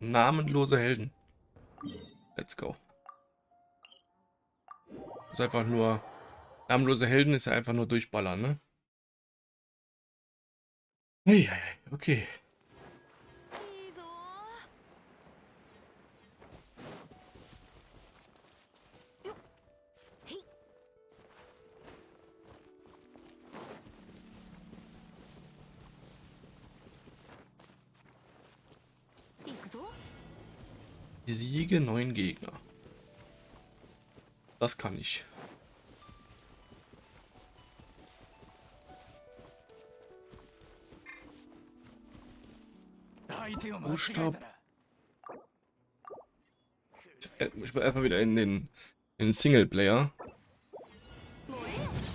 Namenlose Helden. Let's go. Ist einfach nur... Namenlose Helden ist ja einfach nur durchballern, ne? Okay. Also? Besiege neun Gegner. Das kann ich. Buchstab. Ich war erstmal wieder in den, in den Singleplayer.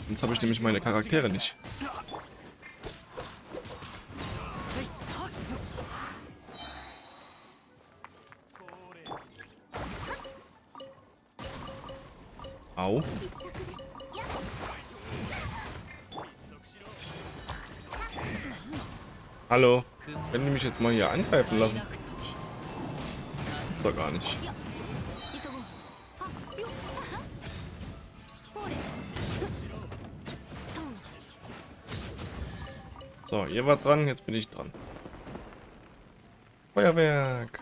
Sonst habe ich nämlich meine Charaktere nicht. Au. Hallo. Wenn die mich jetzt mal hier angreifen lassen. Gibt's gar nicht. So, ihr wart dran, jetzt bin ich dran. Feuerwerk.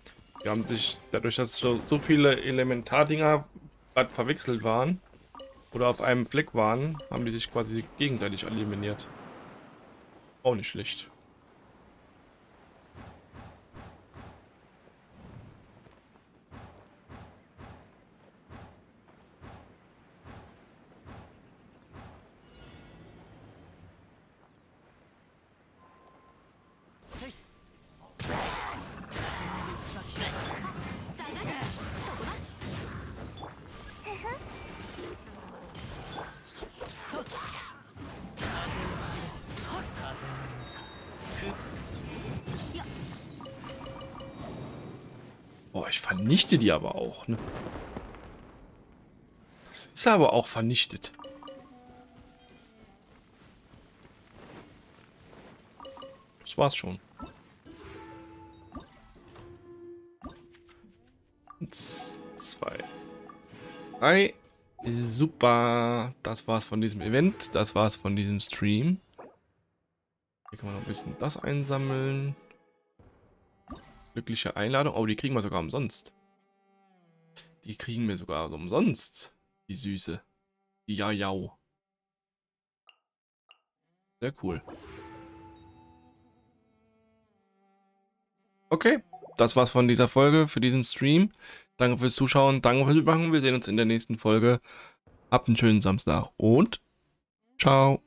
Die haben sich, dadurch, dass so, so viele Elementardinger gerade verwechselt waren oder auf einem Fleck waren, haben die sich quasi gegenseitig eliminiert. Auch nicht schlecht. Boah, ich vernichte die aber auch, ne? Das ist aber auch vernichtet. Das war's schon. Zwei, drei. Super. Das war's von diesem Event. Das war's von diesem Stream. Hier kann man noch ein bisschen das einsammeln. Glückliche Einladung. Oh, die kriegen wir sogar umsonst. Die kriegen wir sogar umsonst. Die Süße. Die Jajau. Sehr cool. Okay, das war's von dieser Folge, für diesen Stream. Danke fürs Zuschauen, danke fürs Mitmachen. Wir sehen uns in der nächsten Folge. Habt einen schönen Samstag und ciao.